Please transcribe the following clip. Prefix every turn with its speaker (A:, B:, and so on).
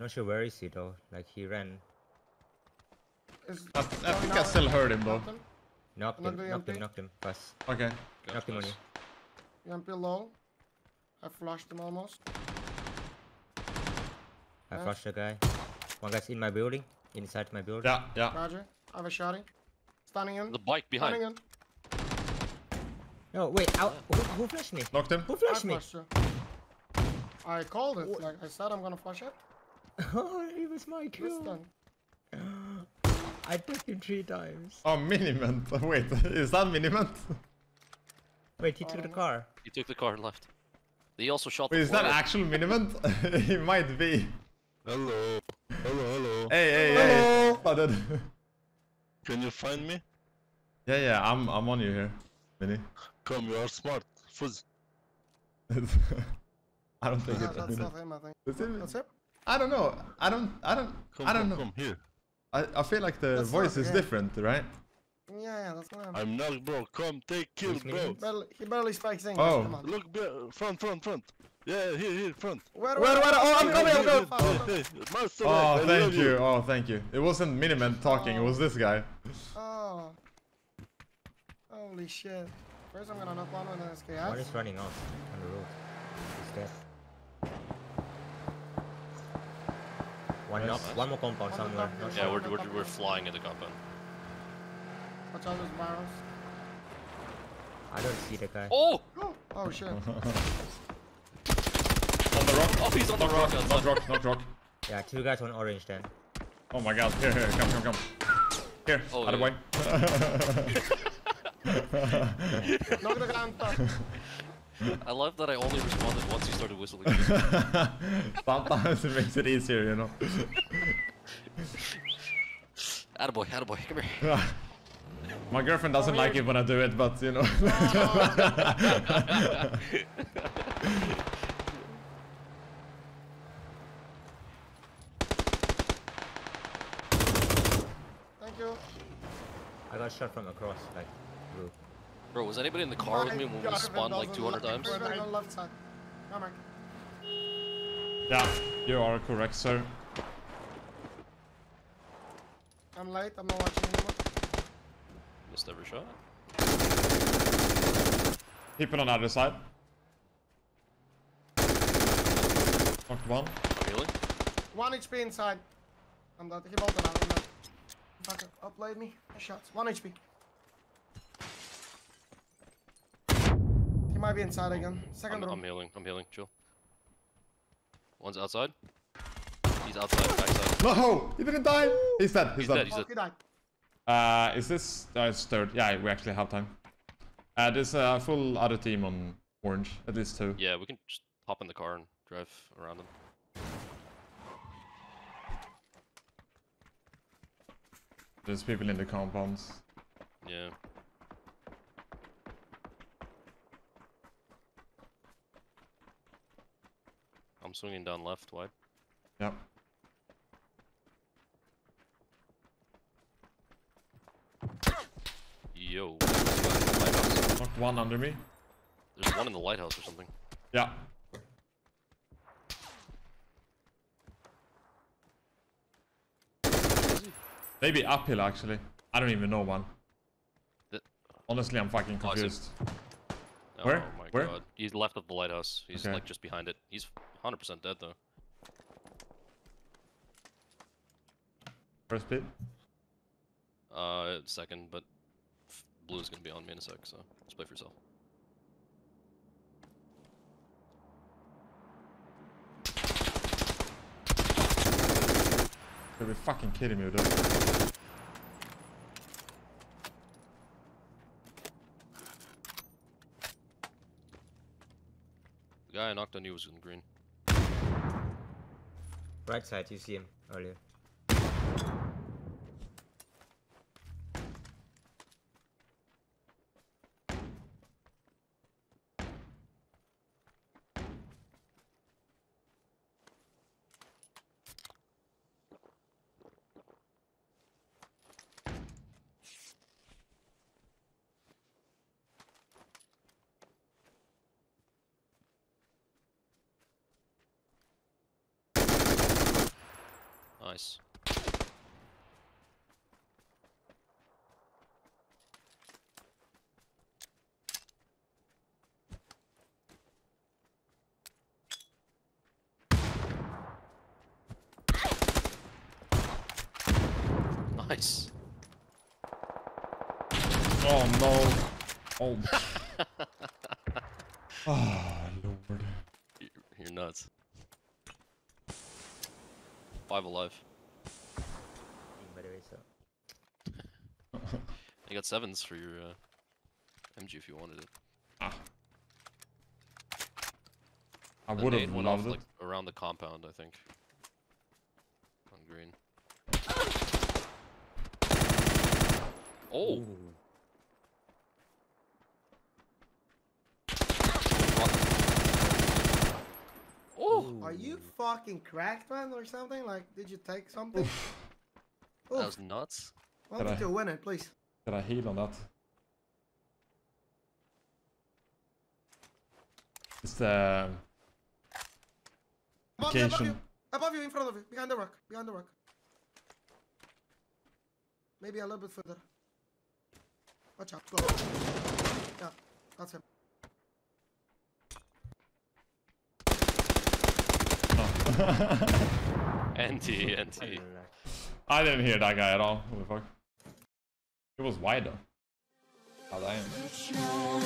A: Not sure where is he though. Like he ran,
B: Is
C: I, I think I still heard him though.
A: Knocked him, knocked him, knocked him. Fast.
C: Okay.
D: Got
A: Knocked him on
D: nice.
A: you.
B: EMP low. I flushed him almost.
A: I
B: Nice.
A: flushed the guy. One guy's in my building, inside my building.
C: Yeah, yeah.
B: Roger. I have a shotty. Stunning him.
D: The bike
B: Stunning
D: behind.
B: him.
A: No, wait. Ow, who, who flashed me?
C: Knocked him.
A: Who
B: I
A: flashed me?
B: flushed you. I called it. Like I said, I'm gonna flush it.
A: Oh, it was my kill. I took him three times.
C: Oh, Miniment. Wait, is that Miniment?
A: Wait, he took the
B: Um,
A: car.
D: He took the car and left. He also shot
C: Wait,
D: the
C: is that actual Miniment? he might be.
E: Hello. Hello, hello.
C: Hey, hey, hey. Spotted.
E: Can you find me?
C: yeah, yeah, I'm, I'm on you here, Mini.
E: Come, you are smart. Fuzz.
C: I don't think
B: Yeah,
C: it's
B: that's
C: Minute.
B: not him, I think.
C: Is it?
B: That's it.
C: I don't know. I don't. I don't.
E: Come,
C: I don't
E: come,
C: know.
E: come here.
C: I, I feel like the
B: That's
C: voice
B: not
C: is
B: him.
C: different, right?
B: Yeah, yeah, that's not him.
E: I'm not, bro. Come, take kill,
A: Who's
E: bro.
A: Minimum?
B: Barely, he barely speaks English.
C: Oh.
B: Come on.
E: Look, front, front, front. Yeah, here, here, front.
B: Where,
C: Where, where? Oh, I'm
B: Hey,
C: coming, I'm
B: hey,
C: coming.
B: hey,
E: Hey,
B: hey,
E: hey,
C: Oh, thank
E: love
C: you. Oh, thank you. It wasn't Miniman talking. It was this guy.
B: Oh. Holy shit. First I'm gonna knock one with an SKS.
A: One is running off on the road. He's dead. One knock, one more compound
B: On the
A: somewhere.
B: top,
A: Not
D: Yeah, we're, we're, we're flying in the compound.
B: Watch out those barrels.
A: I don't see the guy.
D: Oh!
B: Oh shit.
C: On the rock.
D: Oh, he's on the rock
C: Knock
D: outside.
C: rock, knock rock.
A: Yeah, two guys on orange then.
C: Oh my god. Here, here, come, come, come. Here,
D: Oh,
C: out of
D: yeah.
C: way.
B: knock the guy on top.
D: I love that I only responded once you started whistling.
C: Sometimes it makes it easier, you know.
D: attaboy, attaboy, come here.
C: My girlfriend doesn't like it when I do it, but you know.
B: Thank you.
A: I got shot from across, like, roof.
D: Bro, was anybody in the car with me when we spawned like 200 times?
B: We're going on left side. Come on.
C: yeah, you are correct, sir.
B: I'm late. I'm not watching anymore.
D: Missed every shot.
C: Keep it on the other side. Knocked one.
D: Oh, I'm.
B: One HP inside. I'm dead. He bolted out. I'm dead. Fucker, outplayed me. Shots. One HP. He might be inside again. 2nd
D: I'm,
B: room.
D: I'm healing. I'm healing. Chill. One's outside. He's outside, backside.
C: No! He didn't die! He's dead, he's,
D: He's
C: dead.
D: dead, he's
B: oh,
D: dead.
B: he died.
C: Uh, is this... Uh, it's third. Yeah, we actually have time. Uh, there's a full other team on orange. At least two.
D: Yeah, we can just hop in the car and drive around them.
C: There's people in the compounds.
D: Yeah. I'm swinging down left, wide.
C: Yep.
D: Yo.
C: Knocked one under me.
D: There's one in the lighthouse or something.
C: Yeah. Maybe uphill actually. I don't even know one.
D: The-
C: Honestly, I'm fucking
D: Oh,
C: confused.
D: Oh
C: Where?
D: my
C: Where?
D: god. He's left of the lighthouse. He's
C: Okay.
D: like just behind it. He's 100% dead though.
C: First pit.
D: Uh, second, but blue is gonna be on me in a sec, so just play for yourself.
C: You'll be fucking kidding me with this.
D: The guy I knocked on you was in green.
A: Right side, you see him earlier.
D: Nice. Nice.
C: Oh no. Oh. oh lord.
D: You- You're nuts. Five alive.
A: By the way, so.
D: You got sevens for your uh, MG if you wanted it.
C: Ah. I would have
D: went
C: loved
D: off,
C: it.
D: like around the compound, I think. On green. Oh,
A: Ooh.
D: oh,
B: Are you mm. fucking cracked, man, or something? Like, did you take something?
D: that
B: Oof.
D: was nuts.
B: Want me
C: Did I-
B: to win it, please?
C: Did I heal on that? It's the
B: Above you, above you, above you, in front of you, behind the rock, behind the rock. Maybe a little bit further. Watch out, go. Yeah, that's him.
D: NT, NT.
C: I didn't hear that guy at all. Who the fuck? It was wide though. How Oh, damn.